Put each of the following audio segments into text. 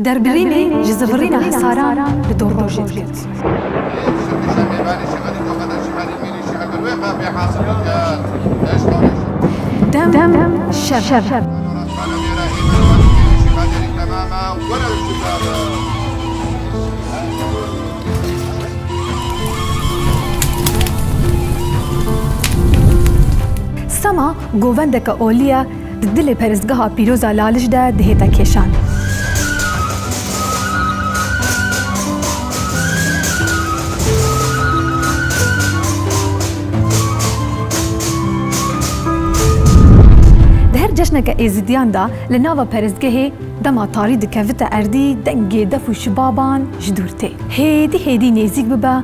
Derbirînê ji zivurîna hesaran bi dordo jê diket. Dem şev. Sema govendeke olî ye. Di dilê perestgeha pîroz a Lalij de dihêta kêşan. Di her ceşneke êzidiyan de li nava perestgehê dema tarî dikevite erdî dengê def û şibaban ji dûr tê hêdî hêdî nêzîk bibe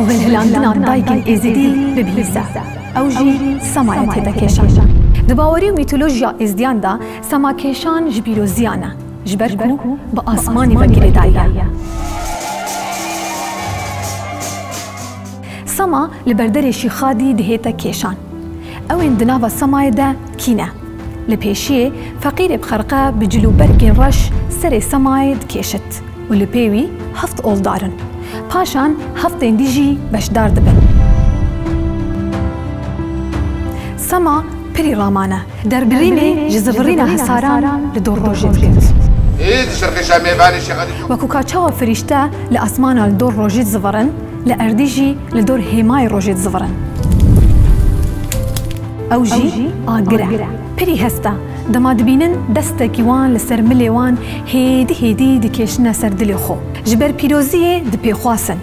û hilhilandinan dayikên êzidî bibihîze. Ew jî semaya têdekêşan. Di bawerî û mîtolojiya Êzdiyan de semakêşan ji pîroziya ne, ji ber ku bi asmanî ve girêdayî ye. Sema li berderê Şîxadî dihête kêşan. Ewên di nava semayê de kî ne. Li pêşiyê feqîrê bi xerqe bi cil û berkên reş serê semayê dikêşit. û li pê wî heft oldar in. Paşan heftên dî jî beşdar dibin. Sema pirî ramane. Derbirînê ji zivirîna hisaran li dor rojê diket. Wekû ka çawa firîşte li esmana li dor rojê dizivirin, li erdî jî li dor hêmayê rojê dizivirin. Ew jî agir e. Pirî hest e. Dema dibînin destekî wan li ser milê wan hêdî hêdî dikêşine ser dilê xwe, ji ber pîroziyê dipêxwasin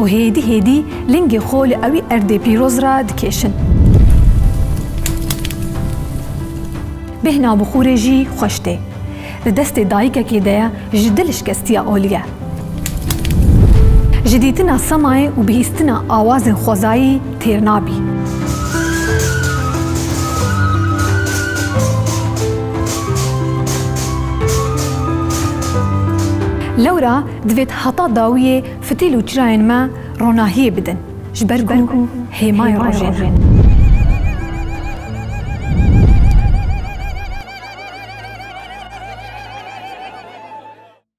û hêdî hêdî lingê xwe li ewî erdê pîroz re dikêşin. Bêhna bixûrê jî xweş tê. Di destê dayikekê de ye ji dil şikestiya olî ye. Ji dîtina semayê û bihîstina awazên xwezayî têr nabî. Lewra divêt heta dawiyê fitîl û çirayên me ronahiyê bidin ji ber ku hêmayê rojê ne.